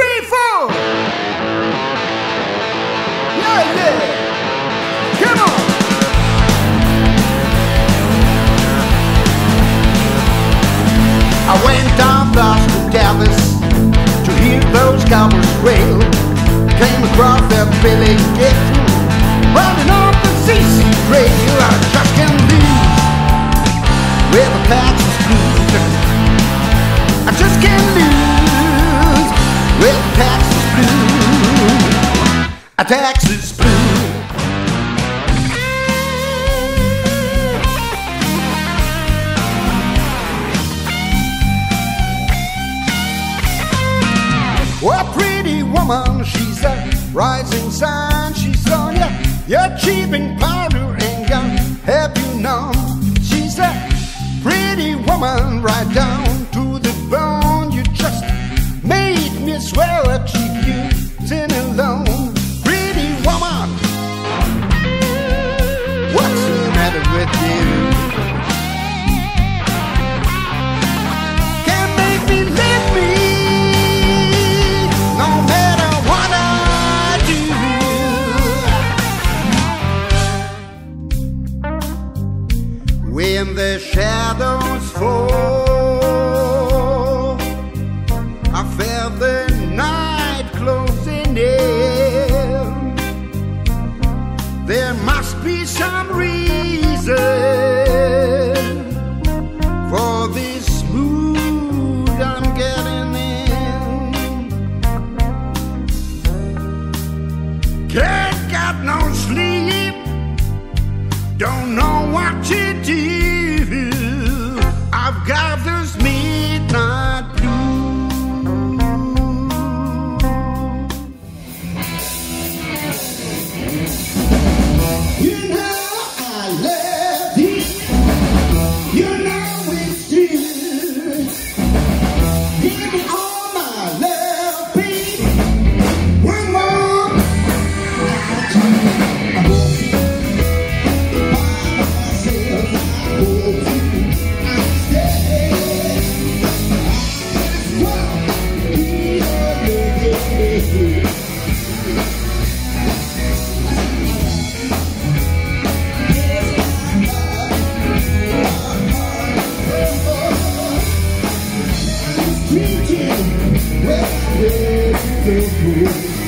three, four. Yeah, yeah. a Texas blue. A pretty woman, she's a rising sun. She's on you, you're achieving power. with you. Can't me, no matter what I do. When the shadows fall, I felt them. be some reason for this mood I'm getting in. Can't get no sleep. you.